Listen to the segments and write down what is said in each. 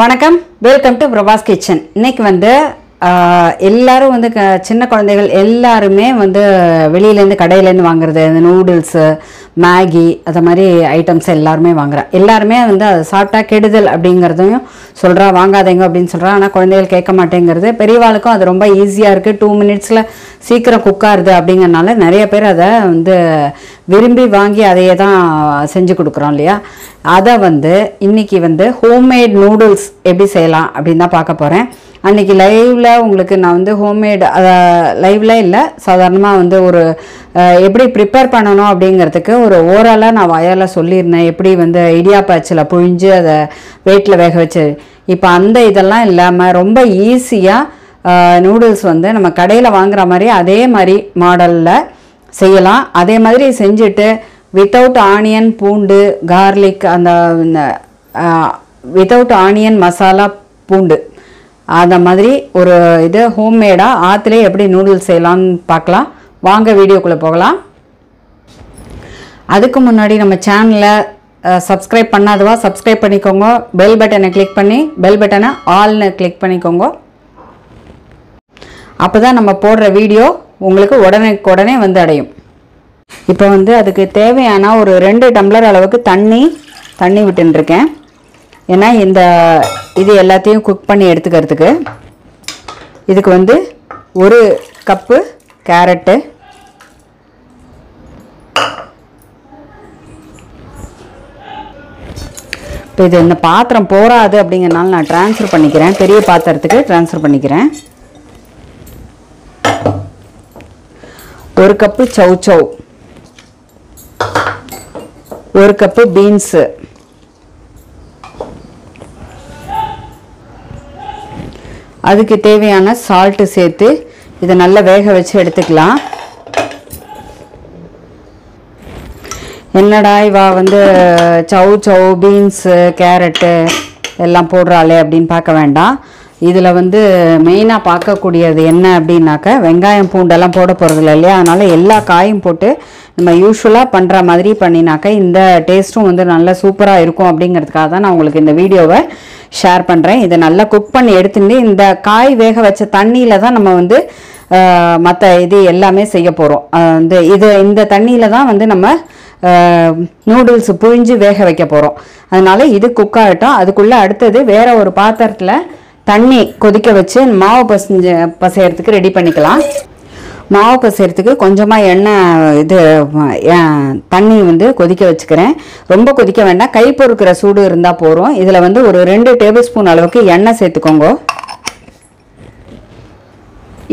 வணக்கம். Welcome to Prabhas kitchen இன்னைக்கு வந்து எல்லாரும் வந்து க சின்ன குழந்தைகள் எல்லாருமே வந்து வெளியிலேருந்து கடையிலேருந்து வாங்குறது இந்த நூடுல்ஸு மேகி அது மாதிரி ஐட்டம்ஸ் எல்லாருமே வாங்குறா. எல்லாருமே வந்து அதை சாப்பிட்டா கெடுதல் அப்படிங்கிறதையும் சொல்கிறா வாங்காதீங்க அப்படின்னு சொல்கிறா ஆனால் குழந்தைகள் கேட்க மாட்டேங்கிறது. பெரியவாளுக்கும் அது ரொம்ப ஈஸியாக இருக்குது டூ மினிட்ஸில் சீக்கிரம் குக்காருது அப்படிங்கிறனால நிறைய பேர் அதை வந்து விரும்பி வாங்கி அதையே தான் செஞ்சு கொடுக்குறோம் இல்லையா? அதை வந்து இன்னைக்கு வந்து ஹோம்மேட் நூடுல்ஸ் எப்படி செய்யலாம் அப்படின்னு தான் பார்க்க போகிறேன் அன்னைக்கு லைவில் உங்களுக்கு நான் வந்து ஹோம்மேட் அதை லைவ்ல இல்லை சாதாரணமாக வந்து ஒரு எப்படி ப்ரிப்பேர் பண்ணணும் அப்படிங்கிறதுக்கு ஒரு ஓரலாக நான் வயலில் சொல்லியிருந்தேன். எப்படி வந்து இடியாப்பாச்சில் புழிஞ்சு அதை வெயிட்டில் வேக வச்சு. இப்போ அந்த இதெல்லாம் இல்லாமல் ரொம்ப ஈஸியாக நூடுல்ஸ் வந்து நம்ம கடையில் வாங்குற மாதிரி அதே மாதிரி மாடலில் செய்யலாம். அதே மாதிரி செஞ்சுட்டு வித்தவுட் ஆனியன் பூண்டு கார்லிக் அந்த வித்தவுட் ஆனியன் மசாலா பூண்டு அந்த மாதிரி ஒரு இது ஹோம்மேடாக ஆற்றுலேயே எப்படி நூடுல்ஸ் செய்யலாம்னு பார்க்கலாம். வாங்க வீடியோக்குள்ளே போகலாம். அதுக்கு முன்னாடி நம்ம சேனலை சப்ஸ்கிரைப் பண்ணாதவா சப்ஸ்கிரைப் பண்ணிக்கோங்க. பெல் பட்டனை கிளிக் பண்ணி பெல் பட்டனை ஆல்னு கிளிக் பண்ணிக்கோங்க. அப்போ தான் நம்ம போடுற வீடியோ உங்களுக்கு உடனே உடனே வந்து அடையும். இப்போ வந்து அதுக்கு தேவையான ஒரு ரெண்டு டம்ளர் அளவுக்கு தண்ணி தண்ணி விட்டுருக்கேன் ஏன்னா இந்த இது எல்லாத்தையும் குக் பண்ணி எடுத்துக்கிறதுக்கு. இதுக்கு வந்து ஒரு கப்பு கேரட்டு. இப்போ இது இந்த பாத்திரம் போராது அப்படிங்கிறனால நான் ட்ரான்ஸ்ஃபர் பண்ணிக்கிறேன். பெரிய பாத்திரத்துக்கு ட்ரான்ஸ்ஃபர் பண்ணிக்கிறேன். ஒரு கப்பு சௌ சௌ ஒரு கப்பு பீன்ஸு அதுக்கு தேவையான சால்ட்டு சேர்த்து இதை நல்லா வேக வச்சு எடுத்துக்கலாம். என்னடா இவா வந்து சவு சௌ பீன்ஸு கேரட்டு எல்லாம் போடுறாளே அப்படின்னு பார்க்க வேண்டாம். இதில் வந்து மெயினாக பார்க்கக்கூடியது என்ன அப்படின்னாக்க வெங்காயம் பூண்டெல்லாம் போட போகிறதில்ல இல்லையா? அதனால் எல்லா காயும் போட்டு நம்ம யூஸ்வலாக பண்ணுற மாதிரி பண்ணினாக்க இந்த டேஸ்ட்டும் வந்து நல்லா சூப்பராக இருக்கும் அப்படிங்கிறதுக்காக தான் நான் உங்களுக்கு இந்த வீடியோவை ஷேர் பண்ணுறேன் இதை நல்லா குக் பண்ணி எடுத்துட்டு இந்த காய் வேக வச்ச தண்ணியில் தான் நம்ம வந்து மற்ற இது எல்லாமே செய்ய போகிறோம் இந்த இது இந்த தண்ணியில் தான் வந்து நம்ம நூடுல்ஸ் புழிஞ்சு வேக வைக்க போகிறோம் அதனால இது குக் ஆகட்டும். அதுக்குள்ளே அடுத்தது வேறு ஒரு பாத்திரத்தில் தண்ணி கொதிக்க வச்சு மாவு பசஞ்ச பசையறதுக்கு ரெடி பண்ணிக்கலாம். மாவு பசையறதுக்கு கொஞ்சமாக எண்ணெய் இது தண்ணி வந்து கொதிக்க வச்சுக்கிறேன். ரொம்ப கொதிக்க வேண்டாம். கை பொறுக்கிற சூடு இருந்தால் போகிறோம் இதில் வந்து ஒரு ரெண்டு டேபிள் ஸ்பூன் அளவுக்கு எண்ணெய் சேர்த்துக்கோங்க.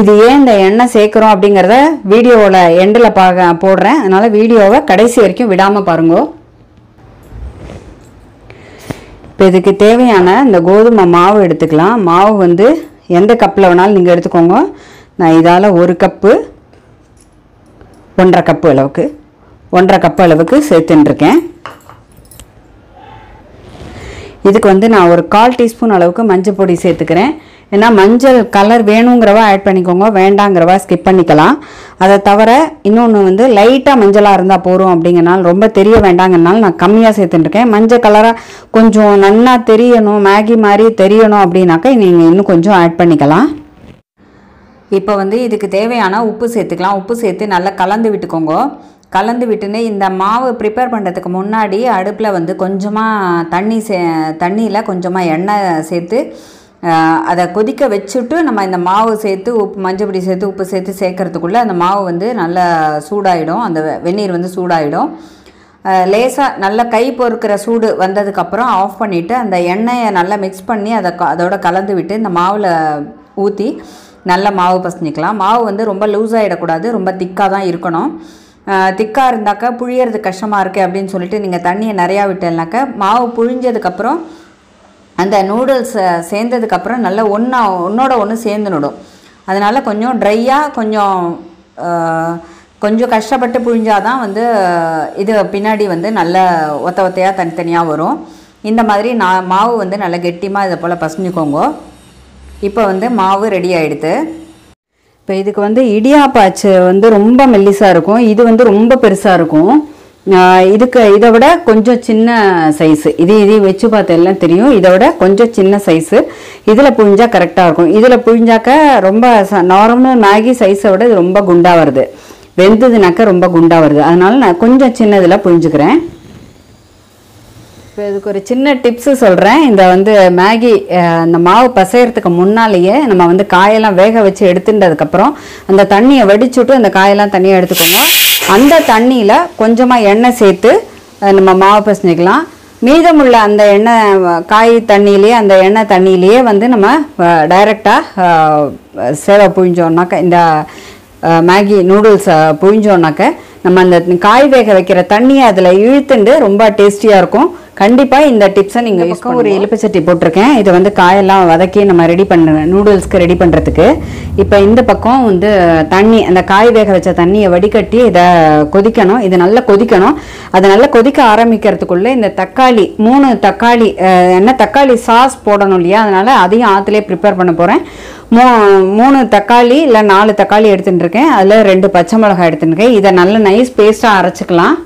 இது ஏன் இந்த எண்ணெய் சேர்க்குறோம் அப்படிங்கிறத வீடியோவில் எண்டில் பார்க்க போடுறேன். அதனால் வீடியோவை கடைசி வரைக்கும் விடாமல் பாருங்க. இப்போ இதுக்கு தேவையான இந்த கோதுமை மாவு எடுத்துக்கலாம். மாவு வந்து எந்த கப்பில் வேணாலும் நீங்கள் எடுத்துக்கோங்க. நான் இதால் ஒரு கப்பு ஒன்றரை கப்பு அளவுக்கு ஒன்றரை கப்பு அளவுக்கு சேர்த்துட்டுருக்கேன் இதுக்கு வந்து நான் ஒரு கால் டீஸ்பூன் அளவுக்கு மஞ்சள் பொடி சேர்த்துக்கிறேன். ஏன்னா மஞ்சள் கலர் வேணுங்கிறவா ஆட் பண்ணிக்கோங்க வேண்டாங்கிறவா ஸ்கிப் பண்ணிக்கலாம். அதை தவிர இன்னொன்று வந்து லைட்டாக மஞ்சளாக இருந்தால் போதும் அப்படிங்கிறனால ரொம்ப தெரிய வேண்டாங்கிறனால நான் கம்மியாக சேர்த்துட்டுருக்கேன். மஞ்சள் கலராக கொஞ்சம் நன்னா தெரியணும் மேகி மாதிரி தெரியணும் அப்படின்னாக்கா நீங்கள் இன்னும் கொஞ்சம் ஆட் பண்ணிக்கலாம். இப்போ வந்து இதுக்கு தேவையான உப்பு சேர்த்துக்கலாம். உப்பு சேர்த்து நல்லா கலந்து விட்டுக்கோங்க. கலந்து விட்டுன்னு இந்த மாவு ப்ரிப்பேர் பண்ணுறதுக்கு முன்னாடி அடுப்பில் வந்து கொஞ்சமாக தண்ணி சே தண்ணியில் கொஞ்சமாக எண்ணெய் சேர்த்து அதை கொதிக்க வச்சுட்டு நம்ம இந்த மாவு சேர்த்து உப்பு மஞ்சள் பொடி சேர்த்து உப்பு சேர்த்து சேர்க்கறதுக்குள்ளே அந்த மாவு வந்து நல்லா சூடாயிடும். அந்த வெந்நீர் வந்து சூடாயிடும். லேசாக நல்லா கை பொறுக்கிற சூடு வந்ததுக்கப்புறம் ஆஃப் பண்ணிவிட்டு அந்த எண்ணெயை நல்லா மிக்ஸ் பண்ணி அதை க- அதோட கலந்து விட்டு இந்த மாவில் ஊற்றி நல்ல மாவு பசஞ்சிக்கலாம். மாவு வந்து ரொம்ப லூஸ் ஆகிடக்கூடாது ரொம்ப திக்காக தான் இருக்கணும். திக்காக இருந்தாக்கா புழியறது கஷ்டமாக இருக்குது அப்படின்னு சொல்லிட்டு நீங்கள் தண்ணியை நிறையா விட்டேன்னாக்கா மாவு புழிஞ்சதுக்கப்புறம் அந்த நூடுல்ஸ் சேர்ந்ததுக்கப்புறம் நல்லா ஒன்றா ஒன்றோட ஒன்று சேர்ந்து நடும். அதனால் கொஞ்சம் ட்ரையாக கொஞ்சம் கொஞ்சம் கஷ்டப்பட்டு புழிஞ்சாதான் வந்து இது பின்னாடி வந்து நல்ல ஒத்த ஒத்தையாக தனித்தனியாக வரும். இந்த மாதிரி நான் மாவு வந்து நல்லா கெட்டியமாக இதை போல் பசஞ்சுக்கோங்க. இப்போ வந்து மாவு ரெடி ஆகிடுது இப்போ இதுக்கு வந்து இடியாப்பாச்சு வந்து ரொம்ப மெல்லிசாக இருக்கும். இது வந்து ரொம்ப பெருசாக இருக்கும். இதுக்கு இதை விட கொஞ்சம் சின்ன சைஸு இது இதையும் வச்சு பார்த்து எல்லாம் தெரியும். இதை விட கொஞ்சம் சின்ன சைஸு இதில் புழிஞ்சா கரெக்டாக இருக்கும். இதில் புழிஞ்சாக்க ரொம்ப நார்மல் மேகி சைஸை விட இது ரொம்ப குண்டாக வருது. வெந்ததுனாக்க ரொம்ப குண்டாக வருது. அதனால் நான் கொஞ்சம் சின்னதில் புழிஞ்சுக்கிறேன். இப்போ இதுக்கு ஒரு சின்ன டிப்ஸு சொல்கிறேன் இந்த வந்து மேகி அந்த மாவு பசையறதுக்கு முன்னாலேயே நம்ம வந்து காயெல்லாம் வேக வச்சு எடுத்துட்டதுக்கப்புறம் அந்த தண்ணியை வடிச்சுட்டு அந்த காயெல்லாம் தனியாக எடுத்துக்கோங்க. அந்த தண்ணியில் கொஞ்சமாக எண்ணெய் சேர்த்து நம்ம மாவு பிசைஞ்சிக்கலாம். மீதமுள்ள அந்த எண்ணெய் காய் தண்ணியிலேயே அந்த எண்ணெய் தண்ணியிலேயே வந்து நம்ம டைரெக்டாக சேவை புழிஞ்சோம்னாக்கா இந்த மேகி நூடுல்ஸ் புழிஞ்சோம்னாக்க நம்ம அந்த காய் வேக வைக்கிற தண்ணியை அதில் இழுத்துண்டு ரொம்ப டேஸ்டியாக இருக்கும். கண்டிப்பாக இந்த டிப்ஸை நீங்கள் யூஸ் ஒரு எலுப்பச்சட்டி போட்டிருக்கேன். இது வந்து காயெல்லாம் வதக்கி நம்ம ரெடி பண்ண நூடுல்ஸ்க்கு ரெடி பண்ணுறதுக்கு இப்போ இந்த பக்கம் வந்து தண்ணி அந்த காய் வேக வச்ச தண்ணியை வடிகட்டி இதை கொதிக்கணும். இது நல்லா கொதிக்கணும். அது நல்லா கொதிக்க ஆரம்பிக்கிறதுக்குள்ளே இந்த தக்காளி மூணு தக்காளி என்ன தக்காளி சாஸ் போடணும் இல்லையா? அதனால் அதையும் ஆற்றுலேயே ப்ரிப்பேர் பண்ண போகிறேன் மூ மூணு தக்காளி இல்லை நாலு தக்காளி எடுத்துட்டு இருக்கேன் அதில் ரெண்டு பச்சை மிளகாய் எடுத்துட்டு இருக்கேன் இதை நல்ல நைஸ் பேஸ்ட்டாக அரைச்சிக்கலாம்.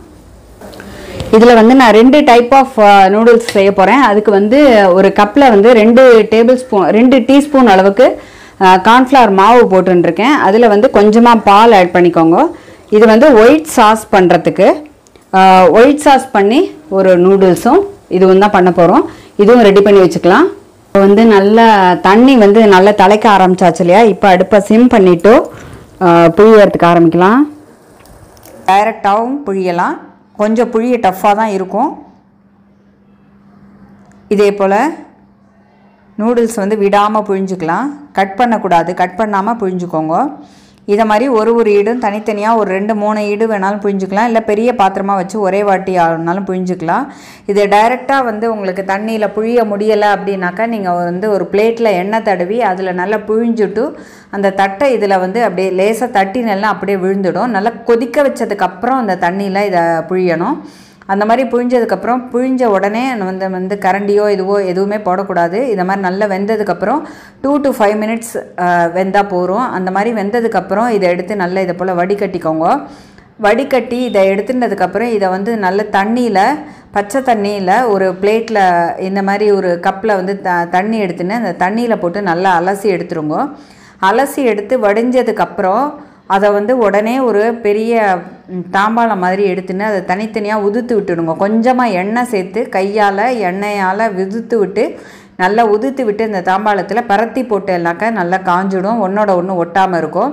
இதில் வந்து நான் ரெண்டு டைப் ஆஃப் நூடுல்ஸ் செய்ய போகிறேன் அதுக்கு வந்து ஒரு கப்பில் வந்து ரெண்டு டேபிள் ஸ்பூன் ரெண்டு டீஸ்பூன் அளவுக்கு uh, கார்ன்ஃப்ளவர் மாவு போட்டுருக்கேன் அதில் வந்து கொஞ்சமாக பால் ஆட் பண்ணிக்கோங்க. இது வந்து ஒயிட் சாஸ் பண்ணுறதுக்கு ஒயிட் சாஸ் பண்ணி ஒரு நூடுல்ஸும் இதுவும் தான் பண்ண போகிறோம் இதுவும் ரெடி பண்ணி வச்சுக்கலாம். இப்போ வந்து நல்ல தண்ணி வந்து நல்லா தலைக்க ஆரம்பிச்சாச்சு இல்லையா? இப்போ அடுப்பை சிம் பண்ணிவிட்டு uh, புழியறதுக்கு ஆரம்பிக்கலாம். டைரெக்டாகவும் புழியலாம். கொஞ்சம் புழிய டஃப்பாக தான் இருக்கும். இதே போல் நூடுல்ஸ் வந்து விடாமல் புழிஞ்சுக்கலாம். கட் பண்ணக்கூடாது. கட் பண்ணாமல் புழிஞ்சுக்கோங்க. இதை மாதிரி ஒரு ஒரு ஈடும் தனித்தனியாக ஒரு ரெண்டு மூணு ஈடு வேணாலும் புழிஞ்சுக்கலாம் இல்லை பெரிய பாத்திரமாக வச்சு ஒரே வாட்டி ஆனாலும் புழிஞ்சுக்கலாம் இது டைரெக்டாக வந்து உங்களுக்கு தண்ணியில் புழிய முடியலை அப்படின்னாக்கா நீங்கள் வந்து ஒரு பிளேட்டில் எண்ணெய் தடவி அதில் நல்லா புழிஞ்சுட்டு அந்த தட்டை இதில் வந்து அப்படியே லேசாக தட்டி நல்லா அப்படியே விழுந்துடும். நல்லா கொதிக்க வச்சதுக்கப்புறம் அந்த தண்ணியில் இதை புழியணும். அந்த மாதிரி புழிஞ்சதுக்கப்புறம் புழிஞ்ச உடனே வந்து வந்து கரண்டியோ இதுவோ எதுவுமே போடக்கூடாது. இந்த மாதிரி நல்லா வெந்ததுக்கப்புறம் டூ டு ஃபைவ் மினிட்ஸ் வெந்தால் போகிறோம் அந்த மாதிரி வெந்ததுக்கப்புறம் இதை எடுத்து நல்லா இதை போல் வடிகட்டிக்கோங்க. வடிகட்டி இதை எடுத்துனதுக்கப்புறம் இதை வந்து நல்ல தண்ணியில் பச்சை தண்ணியில் ஒரு பிளேட்டில் இந்த மாதிரி ஒரு கப்பில் வந்து த தண்ணி எடுத்துன்னு அந்த தண்ணியில் போட்டு நல்லா அலசி எடுத்துருங்க. அலசி எடுத்து வடிஞ்சதுக்கப்புறம் அதை வந்து உடனே ஒரு பெரிய தாம்பாளம் மாதிரி எடுத்துன்னு அதை தனித்தனியாக உதுத்து விட்டுடுங்க. கொஞ்சமாக எண்ணெய் சேர்த்து கையால் எண்ணெயால் உதுத்து விட்டு நல்லா உதுத்து விட்டு இந்த தாம்பாளத்தில் பரத்தி போட்டேன்னாக்கா நல்லா காஞ்சிடும். ஒன்றோட ஒன்று ஒட்டாமல் இருக்கும்.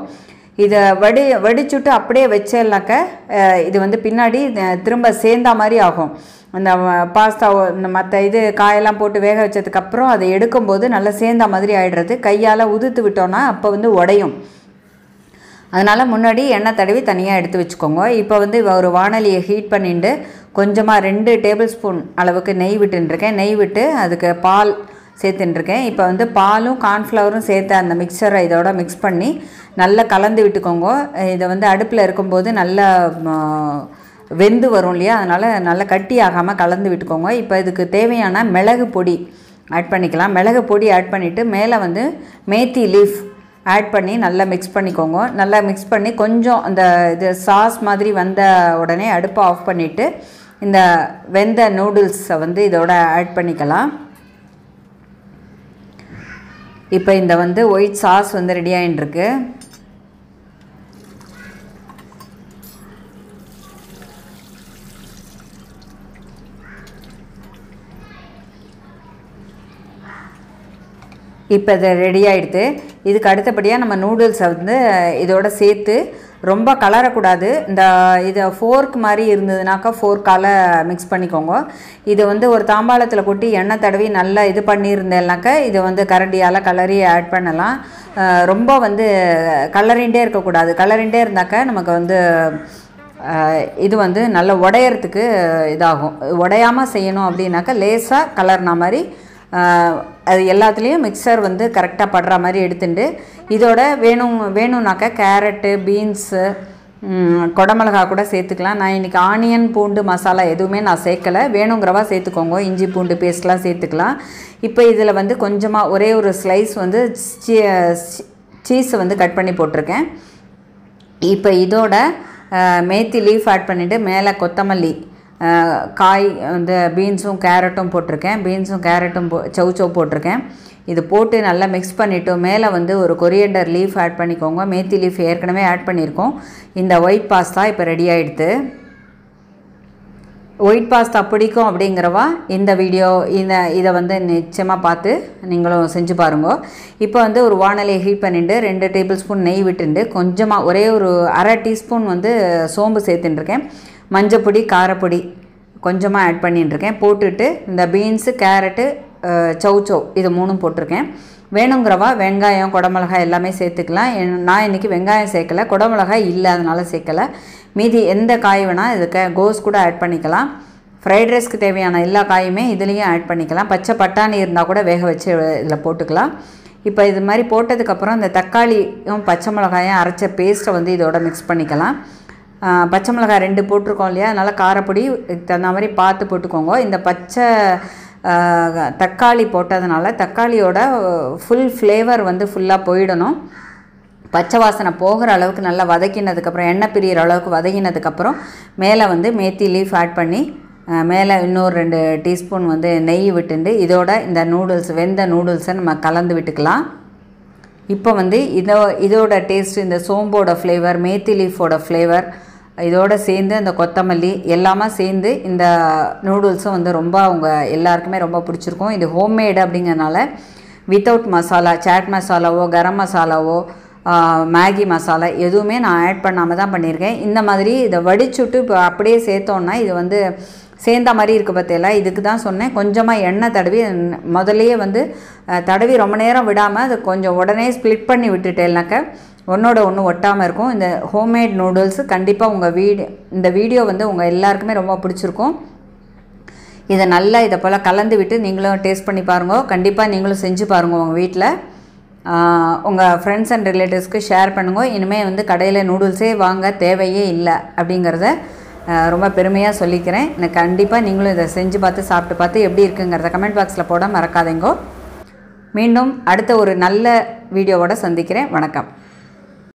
இதை வடி வடிச்சுட்டு அப்படியே வச்சேன்னாக்க இது வந்து பின்னாடி திரும்ப சேர்ந்தா மாதிரி ஆகும். அந்த பாஸ்தா இந்த மற்ற இது காயெல்லாம் போட்டு வேக வச்சதுக்கப்புறம் அதை எடுக்கும்போது நல்லா சேர்ந்தா மாதிரி ஆகிடுறது கையால் உதுத்து விட்டோன்னா அப்போ வந்து உடையும். அதனால் முன்னாடி எண்ணெய் தடவி தனியாக எடுத்து வச்சுக்கோங்க. இப்போ வந்து ஒரு வானலியை ஹீட் பண்ணிட்டு கொஞ்சமாக ரெண்டு டேபிள் ஸ்பூன் அளவுக்கு நெய் விட்டுருக்கேன் நெய் விட்டு அதுக்கு பால் சேர்த்துட்டுருக்கேன் இப்போ வந்து பாலும் கார்ன்ஃப்ளவரும் சேர்த்து அந்த மிக்சரை இதோட மிக்ஸ் பண்ணி நல்லா கலந்து விட்டுக்கோங்க. இதை வந்து அடுப்பில் இருக்கும்போது நல்லா வெந்து வரும் இல்லையா? அதனால் நல்லா கட்டி ஆகாமல் கலந்து விட்டுக்கோங்க. இப்போ இதுக்கு தேவையான மிளகு பொடி ஆட் பண்ணிக்கலாம். மிளகு பொடி ஆட் பண்ணிவிட்டு மேலே வந்து மேத்தி லீஃப் ஆட் பண்ணி நல்லா மிக்ஸ் பண்ணிக்கோங்க. நல்லா மிக்ஸ் பண்ணி கொஞ்சம் அந்த இது சாஸ் மாதிரி வந்த உடனே அடுப்பை ஆஃப் பண்ணிவிட்டு இந்த வெந்த நூடுல்ஸை வந்து இதோட ஆட் பண்ணிக்கலாம். இப்போ இந்த வந்து ஒயிட் சாஸ் வந்து ரெடி ஆகிட்டுருக்கு இப்போ இது ரெடி ஆகிடுது இதுக்கு அடுத்தபடியாக நம்ம நூடுல்ஸை வந்து இதோட சேர்த்து ரொம்ப கலரக்கூடாது. இந்த இதை ஃபோர்க் மாதிரி இருந்ததுனாக்கா ஃபோர்க்கால் மிக்ஸ் பண்ணிக்கோங்க. இதை வந்து ஒரு தாம்பாளத்தில் கொட்டி எண்ணெய் தடவி நல்லா இது பண்ணியிருந்தேன்னாக்கா இதை வந்து கரண்டியால் கலரி ஆட் பண்ணலாம். ரொம்ப வந்து கலரிண்டே இருக்கக்கூடாது. கலரிண்டே இருந்தாக்கா நமக்கு வந்து இது வந்து நல்லா உடையறதுக்கு இதாகும். உடையாமல் செய்யணும் அப்படின்னாக்கா லேசாக கலர்னா மாதிரி அது எல்லாத்துலேயும் மிக்சர் வந்து கரெக்டாக படுற மாதிரி எடுத்துட்டு இதோட வேணும் வேணும்னாக்கா கேரட்டு பீன்ஸு குடமிளகா கூட சேர்த்துக்கலாம். நான் இன்றைக்கி ஆனியன் பூண்டு மசாலா எதுவுமே நான் சேர்க்கலை. வேணுங்கிறவா சேர்த்துக்கோங்க. இஞ்சி பூண்டு பேஸ்ட்லாம் சேர்த்துக்கலாம். இப்போ இதில் வந்து கொஞ்சமாக ஒரே ஒரு ஸ்லைஸ் வந்து சீஸை வந்து கட் பண்ணி போட்டிருக்கேன். இப்போ இதோட மேத்தி லீஃப் ஆட் பண்ணிவிட்டு மேலே கொத்தமல்லி காய் இந்த பீன்ஸும் கேரட்டும் போட்டிருக்கேன். பீன்ஸும் கேரட்டும் போ சௌச்சௌ போட்டிருக்கேன். இது போட்டு நல்லா மிக்ஸ் பண்ணிவிட்டு மேலே வந்து ஒரு கொரியண்டர் லீஃப் ஆட் பண்ணிக்கோங்க. மேத்தி லீஃப் ஏற்கனவே ஆட் பண்ணியிருக்கோம். இந்த ஒயிட் பாஸ்தா இப்போ ரெடி ஆகிடுது ஒயிட் பாஸ்தா பிடிக்கும் அப்படிங்கிறவா இந்த வீடியோ இந்த இதை வந்து நிச்சயமாக பார்த்து நீங்களும் செஞ்சு பாருங்க. இப்போ வந்து ஒரு வானலையை ஹீட் பண்ணிட்டு ரெண்டு டேபிள் ஸ்பூன் நெய் விட்டுண்டு கொஞ்சமாக ஒரே ஒரு அரை டீஸ்பூன் வந்து சோம்பு சேர்த்துட்டுருக்கேன் மஞ்சப்பொடி காரப்பொடி கொஞ்சமாக ஆட் பண்ணிட்டுருக்கேன். போட்டுட்டு இந்த பீன்ஸு கேரட்டு சௌச்சௌ இது மூணும் போட்டிருக்கேன். வேணுங்கிறவா வெங்காயம் குடமிளகாய் எல்லாமே சேர்த்துக்கலாம். என்- நான் இன்றைக்கி வெங்காயம் சேர்க்கல குடமிளகாய் இல்லை அதனால் சேர்க்கல. மீதி எந்த காய் வேணால் இதுக்கு கோஸ் கூட ஆட் பண்ணிக்கலாம். ஃப்ரைட் ரைஸ்க்கு தேவையான எல்லா காயுமே இதுலேயும் ஆட் பண்ணிக்கலாம். பச்சை பட்டாணி இருந்தால் கூட வேக வச்சு இதில் போட்டுக்கலாம். இப்போ இது மாதிரி போட்டதுக்கப்புறம் இந்த தக்காளியும் பச்சை மிளகாயும் அரைச்ச பேஸ்ட்டை வந்து இதோட மிக்ஸ் பண்ணிக்கலாம். பச்சை மிளகாய் ரெண்டு போட்டிருக்கோம் இல்லையா? அதனால் காரப்பொடி தகுந்த மாதிரி பார்த்து போட்டுக்கோங்க. இந்த பச்சை தக்காளி போட்டதுனால தக்காளியோட ஃபுல் ஃப்ளேவர் வந்து ஃபுல்லாக போயிடணும். பச்சை வாசனை போகிற அளவுக்கு நல்லா வதக்கினதுக்கப்புறம் எண்ணெய் பிரியிற அளவுக்கு வதக்கினதுக்கப்புறம் மேலே வந்து மேத்தி லீஃப் ஆட் பண்ணி மேலே இன்னொரு ரெண்டு டீஸ்பூன் வந்து நெய் விட்டுண்டு இதோட இந்த நூடுல்ஸ் வெந்த நூடுல்ஸை நம்ம கலந்து விட்டுக்கலாம். இப்போ வந்து இதோ இதோட டேஸ்ட் இந்த சோம்போட ஃப்ளேவர் மேத்தி லீஃபோட ஃப்ளேவர் இதோடு சேர்ந்து அந்த கொத்தமல்லி எல்லாமே சேர்ந்து இந்த நூடுல்ஸும் வந்து ரொம்ப அவங்க எல்லாருக்குமே ரொம்ப பிடிச்சிருக்கும். இது ஹோம்மேடு அப்படிங்கிறனால வித்தவுட் மசாலா சாட் மசாலாவோ கரம் மசாலாவோ மேகி மசாலா எதுவுமே நான் ஆட் பண்ணாமல் தான் பண்ணியிருக்கேன். இந்த மாதிரி இதை வடிச்சுட்டு இப்போ அப்படியே சேர்த்தோன்னா இது வந்து சேர்ந்த மாதிரி இருக்குது பார்த்தீங்களா இதுக்கு தான் சொன்னேன். கொஞ்சமாக எண்ணெய் தடவி முதலையே வந்து தடவி ரொம்ப நேரம் விடாமல் அது கொஞ்சம் உடனே ஸ்ப்ளிட் பண்ணி விட்டுட்டேன்னாக்க ஒன்றோட ஒன்று ஒட்டாமல் இருக்கும். இந்த ஹோம்மேட் நூடுல்ஸ் கண்டிப்பாக உங்கள் வீடு இந்த வீடியோ வந்து உங்கள் எல்லாருக்குமே ரொம்ப பிடிச்சிருக்கும். இதை நல்லா இதை போல் கலந்து விட்டு நீங்களும் டேஸ்ட் பண்ணி பாருங்க. கண்டிப்பாக நீங்களும் செஞ்சு பாருங்கள் உங்கள் வீட்டில் உங்கள் ஃப்ரெண்ட்ஸ் அண்ட் ரிலேட்டிவ்ஸ்க்கு ஷேர் பண்ணுங்க. இனிமேல் வந்து கடையில் நூடுல்ஸே வாங்க தேவையே இல்லை அப்படிங்கிறத ரொம்ப பெருமையாக சொல்லிக்கிறேன். எனக்கு கண்டிப்பாக நீங்களும் இதை செஞ்சு பார்த்து சாப்பிட்டு பார்த்து எப்படி இருக்குங்கிறத கமெண்ட் பாக்ஸில் போட மறக்காதீங்கோ. மீண்டும் அடுத்த ஒரு நல்ல வீடியோவோட சந்திக்கிறேன். வணக்கம்.